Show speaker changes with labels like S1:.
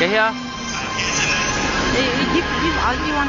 S1: إيه هي؟
S2: إيه،, إيه، جيب جيب على دي وان